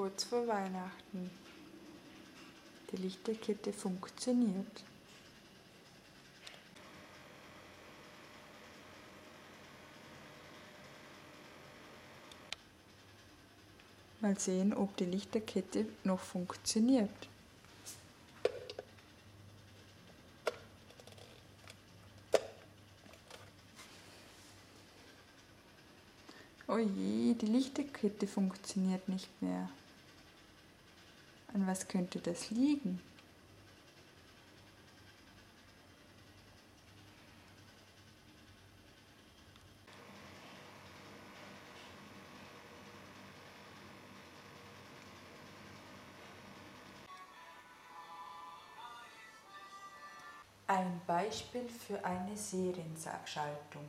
kurz vor Weihnachten. Die Lichterkette funktioniert. Mal sehen, ob die Lichterkette noch funktioniert. Oh je, die Lichterkette funktioniert nicht mehr. An was könnte das liegen? Ein Beispiel für eine Serienschaltung.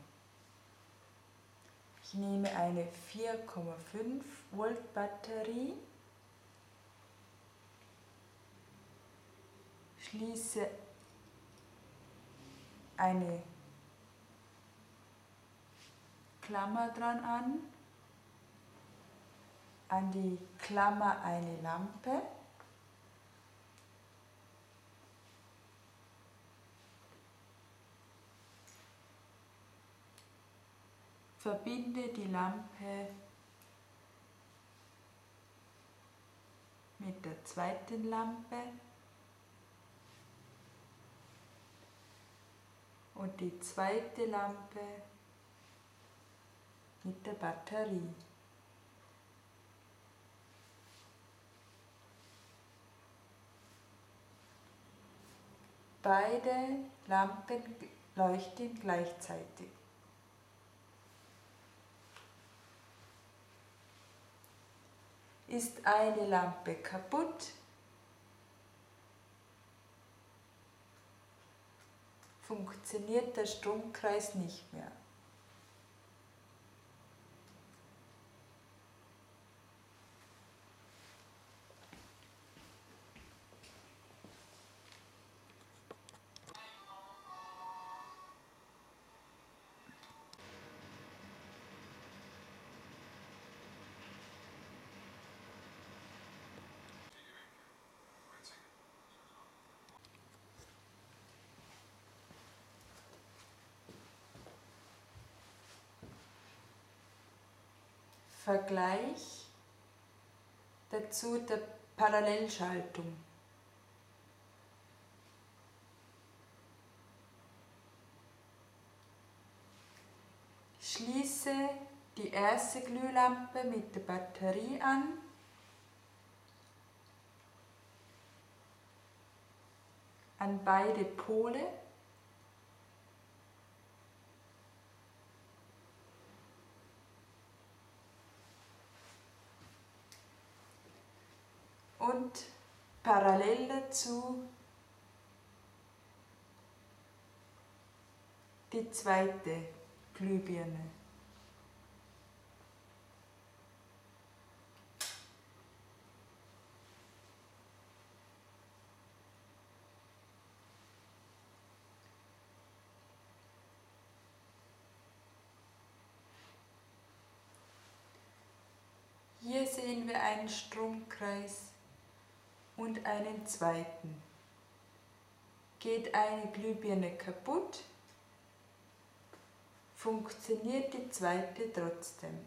Ich nehme eine 4,5 Volt Batterie, schließe eine Klammer dran an, an die Klammer eine Lampe, Verbinde die Lampe mit der zweiten Lampe und die zweite Lampe mit der Batterie. Beide Lampen leuchten gleichzeitig. Ist eine Lampe kaputt, funktioniert der Stromkreis nicht mehr. Vergleich dazu der Parallelschaltung. Schließe die erste Glühlampe mit der Batterie an. an beide Pole und parallel dazu die zweite Glühbirne. Hier sehen wir einen Stromkreis und einen zweiten. Geht eine Glühbirne kaputt, funktioniert die zweite trotzdem.